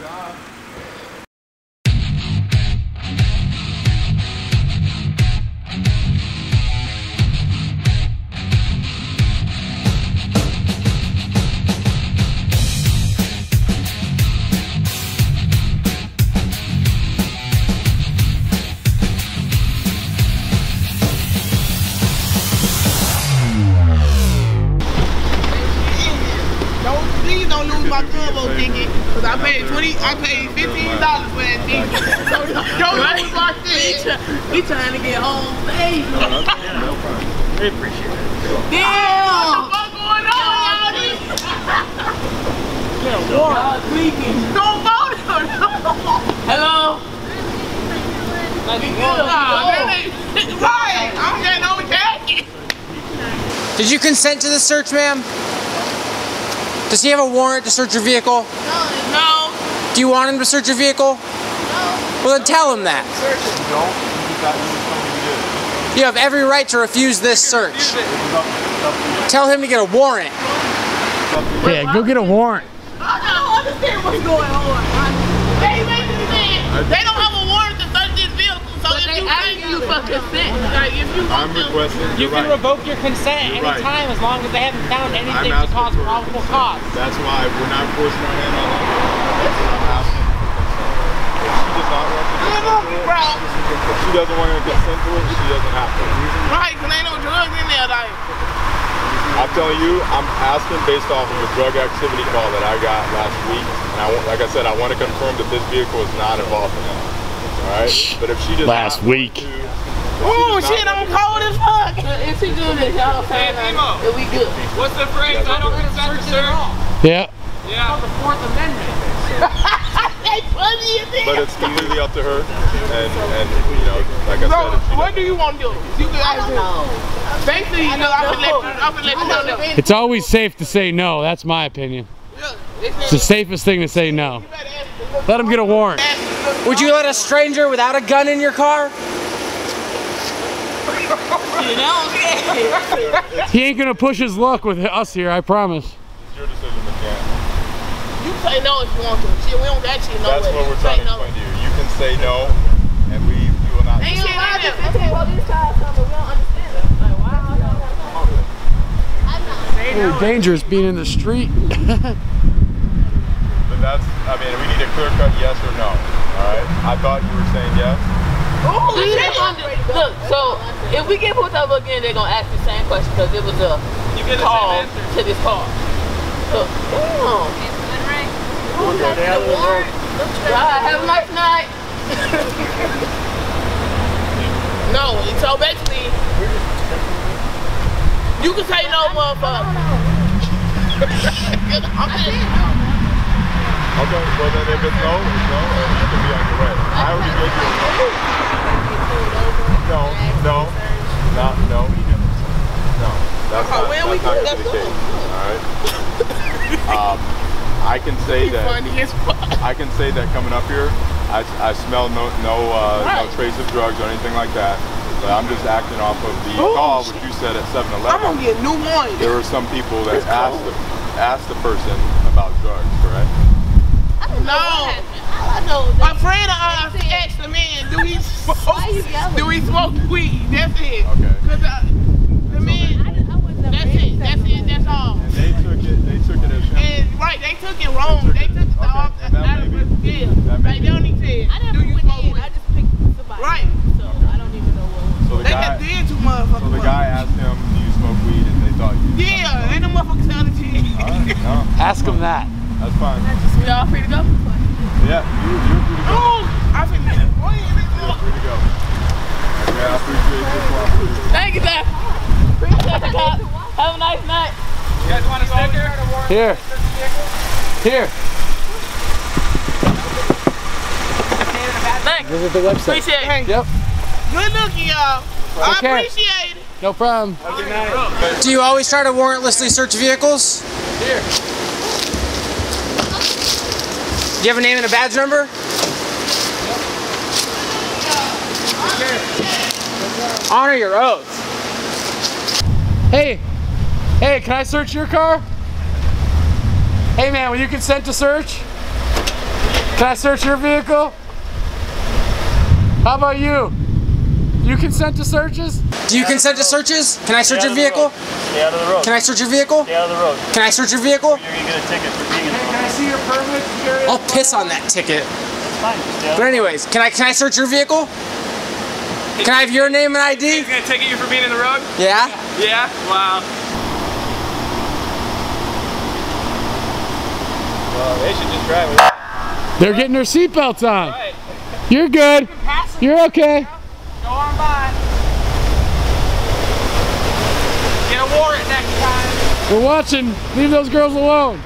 Don't I paid twenty I paid fifteen dollars for that ticket. Don't lose my ticket. We trying to get home safe. We appreciate it. Damn! What's going on, y'all? Y'all tweaking. Don't vote for Hello? Like, we good. Nah, that ain't right. I'm getting no jacket. Did you consent to the search, ma'am? Does he have a warrant to search your vehicle? No. Do you want him to search your vehicle? No. Well, then tell him that. You have every right to refuse this search. Tell him to get a warrant. Yeah, go get a warrant. I don't understand what's going on. They making me They don't have a warrant to search this vehicle, so if They you asking think you for consent. like if you I'm want to, requesting, You can right. revoke your consent You're right. anytime as long as they haven't found anything to cause probable cause. That's why we're not forcing our hand on it. I'm asking for consent. If she does not want to consent to it, if she doesn't want to consent to it, she doesn't have to. right, cause ain't no drugs in there, like. I'm telling you, I'm asking based off of a drug activity call that I got last week. And I, like I said, I want to confirm that this vehicle is not involved in that. All right? But if she does Last week. to- if she Oh shit, I'm cold as fuck. If she do this, y'all saying that we good. What's the phrase? I don't consent to search. Yeah. Yeah. the Fourth Amendment. they funny as hell. But it's completely up to her. And, and you know, like I So, said, if what do you want to do? You can ask her. Basically, you know, I'm gonna let you, I'm gonna let you know that. It's always safe to say no. That's my opinion. It's the safest thing to say no. Let him get a warrant. Would you let a stranger without a gun in your car? You know? He ain't gonna push his luck with us here. I promise. It's your decision, McCann. You say no if you want to. Shit, we don't got you no That's way. what we're Say trying to no. to you. You can say no, and we, we will not. Ain't You shit in lied to there. 15 police cars coming. We don't understand it. Like, why y'all gotta come? Ooh, dangerous being in the street. But that's, I mean, we need a clear cut yes or no. All right. I thought you were saying yes. Oh, We shit. under- Look, so if we get pulled over again, they're gonna ask the same question because it was a call to this car. So, damn. Right, have a nice night. No, so basically, you can say no, motherfucker. I'm just, Okay. Well, then if it's no, it's no, and you can be on your way. I already gave you a no. No, no, not no. No, that's not, where that's we not gonna be the case. All right. I can say that. funny as fuck. I can say that coming up here, I, I smell no no uh, no Right. trace of drugs or anything like that. But I'm just acting off of the Oh, call which you said at 7-Eleven. I'm gonna get new ones. There were some people that It's asked cold. the, asked the person about drugs, correct? No. I know. My friend uh, asked the man, do he smoke, do he smoke weed? That's it. Okay. Cause uh, the man, that's it, that's it, that's all. And they took it. They took it as him. And right, they took it wrong. They took it Okay, off and that out of may be- the that deal. may Like be- they only said, do you smoke weed? just picked somebody. Right. So I don't even know what. So the They guy, just did too motherfuckers. so the guy asked him, "Do you smoke weed?" And they thought you. Yeah, and the motherfuckers All right, no, Ask him that. that's fine. Y'all free to go? Yeah, you, you're free to go. Oh, I think that. You been You're free to go. Okay, I appreciate your cooperation. Thank you, sir. Appreciate the cop. Have a nice night. You guys want a sticker? Here. Here. Thanks. Visit the website. Appreciate it. Yep. Good looking, y'all. I appreciate it. No problem. Do you always try to warrantlessly search vehicles? Here. Do you have a name and a badge number? Honor your oath. Hey. Hey, can I search your car? Hey man, will you consent to search? Can I search your vehicle? How about you? You consent to searches? Do you consent to searches? Can I search your vehicle? Stay out of the road. Can I search your vehicle? Stay out of the road. Can I search your vehicle? You're gonna get a ticket for being in the road. Can I see your permit? to I'll piss on that ticket. It's fine. Just stay out But anyways, can I can I search your vehicle? Can I have your name and ID? He's gonna ticket you for being in the road? Yeah? Yeah? Wow. Well, they should just drive it. They're getting their seatbelts on. Right. You're good. You're okay. Go on by. Get a warrant next time. We're watching. Leave those girls alone.